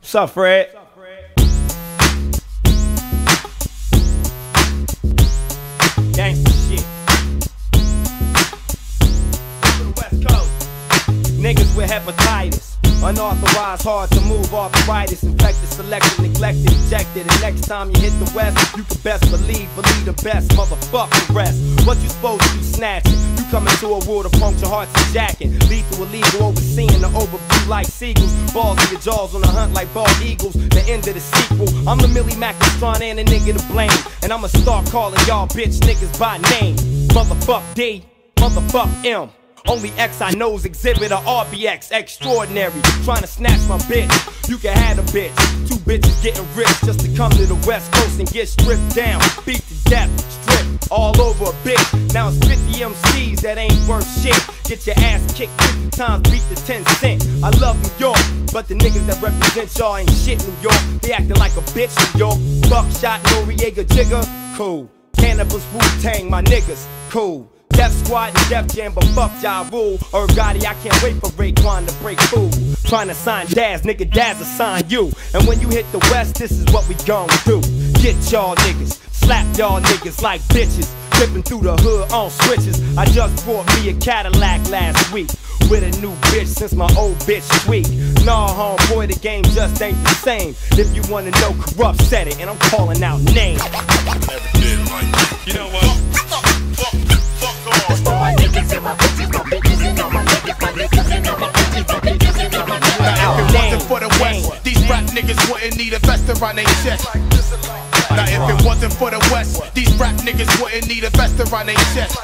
What's up, Fred? Gangsta shit. To the West Coast. Niggas with hepatitis. Unauthorized, hard to move, arthritis, infected, selected, neglected, ejected. And next time you hit the West, you can best believe, believe the best, motherfucking rest. What you supposed to be snatching? You come into a world of puncture hearts and jacking. Lethal, illegal, overseeing the overview like seagulls. Balls in your jaws on the hunt like bald eagles. The end of the sequel. I'm the Millie Macastron and a nigga to blame. And I'ma start calling y'all bitch niggas by name. Motherfuck D, motherfuck M. Only X I know's Xzibit a RBX extraordinary. Trying to snatch my bitch. You can have a bitch. Two bitches getting rich just to come to the West Coast and get stripped down. Beat to death, stripped all over a bitch. Now it's 50 MCs that ain't worth shit. Get your ass kicked 50 times, beat the 10 cent. I love New York, but the niggas that represent y'all ain't shit New York. They acting like a bitch New York. Buckshot, Noreaga, Jigga, cool. Canibus, Wu Tang, my niggas, cool. Death Squad and Def Jam, but fuck Ja Rule. Or Gotti, I can't wait for Raekwon to break food. Trying to sign Daz, nigga, Daz will sign you. And when you hit the West, this is what we gon' do. Get y'all niggas, slap y'all niggas like bitches. Tripping through the hood on switches. I just bought me a Cadillac last week. With a new bitch since my old bitch weak. Nah, homeboy, the game just ain't the same. If you wanna know, Kurupt said it, and I'm calling out names. You know what? Wouldn't need a vest around their chest. Now if it wasn't for the West, these rap niggas wouldn't need a vest around their chest.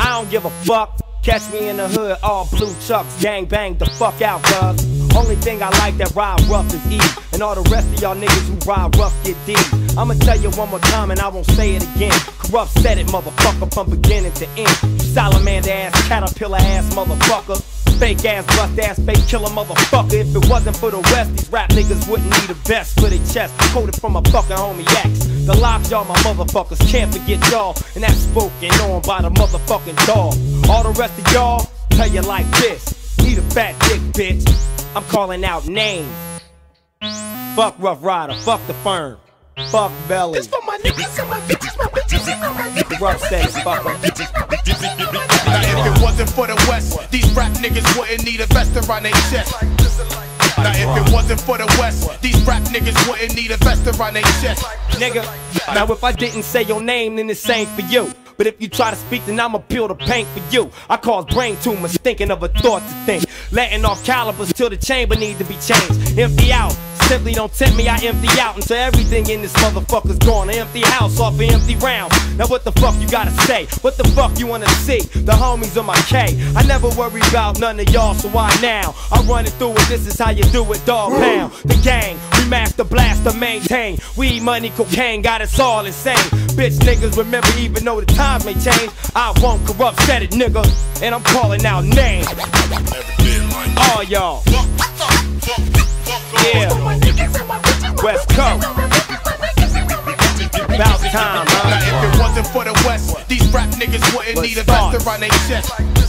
I don't give a fuck. Catch me in the hood, all blue chucks, gang bang the fuck out, cuz. Only thing I like that ride rough is E. And all the rest of y'all niggas who ride rough get D. I'ma tell you one more time and I won't say it again. Kurupt said it, motherfucker, from beginning to end. Salamander ass, caterpillar ass motherfucker. Fake ass, bust ass, fake killer motherfucker. If it wasn't for the West, these rap niggas wouldn't need a vest for their chest. Coated from a fucking homie X. The LOX, y'all my motherfuckers can't forget y'all. And that's spoken on by the motherfucking dog. All the rest of y'all, tell you like this. Need a fat dick, bitch. I'm calling out names. Fuck Ruff Ryder, fuck the firm. Fuck Belly. It's for my niggas and my bitches, Now if it wasn't for the West, these rap niggas wouldn't need a vest around their chest. Now if it wasn't for the West, these rap niggas wouldn't need a vest around their chest. nigga. Now if I didn't say your name, then it's ain't for you. But if you try to speak, then I'ma peel the paint for you. I cause brain tumors, thinking of a thought to think. Letting off calibers till the chamber need to be changed. Empty out. Simply don't tempt me, I empty out until everything in this motherfucker's gone. An empty house off an empty round. Now what the fuck you gotta say? What the fuck you wanna see? The homies on my K. I never worry about none of y'all, so why now? I'm running through it, this is how you do it, Dogg Pound. The gang, master blast to maintain. Weed, money, cocaine, got us all insane. Bitch niggas remember even though the times may change, I won't Kurupt, said it nigga. And I'm calling out names. All y'all. Yeah. West Coast. About time, Now huh? if it wasn't for the West, these rap niggas wouldn't But need a vest around their chest.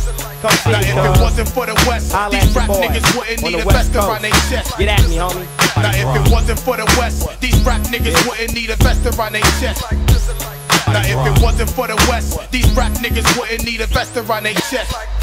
Come see Now me, if it wasn't for the West, at these rap niggas wouldn't need a vest around their chest. Get at me, homie. Now if it wasn't for the West, these rap niggas wouldn't need a vest around their chest. Now if it wasn't for the West, these rap niggas wouldn't need a vest around their chest.